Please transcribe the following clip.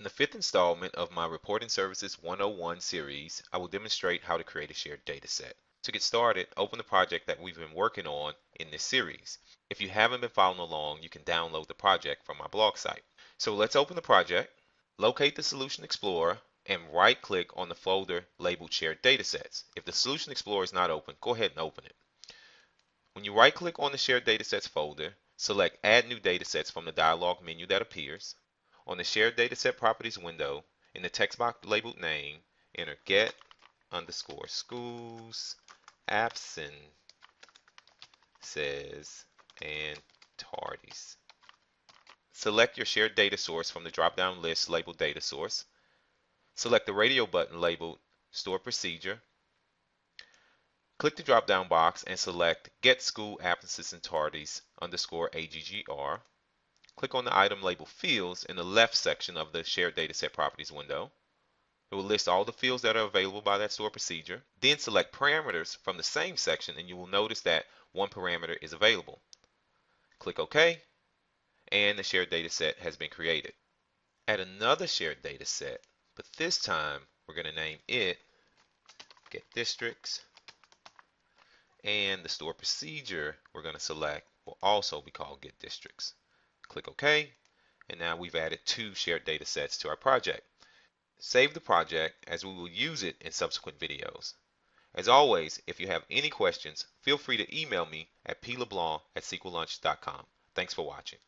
In the fifth installment of my Reporting Services 101 series, I will demonstrate how to create a shared dataset. To get started, open the project that we've been working on in this series. If you haven't been following along, you can download the project from my blog site. So let's open the project, locate the Solution Explorer, and right click on the folder labeled Shared Datasets. If the Solution Explorer is not open, go ahead and open it. When you right click on the Shared Datasets folder, select Add New Datasets from the dialog menu that appears. On the Shared Dataset Properties window, in the text box labeled Name, enter Get underscore Schools absences and tardies. Select your shared data source from the drop-down list labeled Data Source. Select the radio button labeled Store Procedure. Click the drop-down box and select Get School Absences and Tardies underscore AGGR. Click on the item labeled Fields in the left section of the Shared Dataset Properties window. It will list all the fields that are available by that store procedure. Then select parameters from the same section and you will notice that one parameter is available. Click OK and the shared dataset has been created. Add another shared dataset, but this time we're going to name it get districts and the store procedure we're going to select will also be called get districts. Click OK and now we've added two shared data sets to our project. Save the project as we will use it in subsequent videos. As always, if you have any questions, feel free to email me at pleblanc at sqllunch.com. Thanks for watching.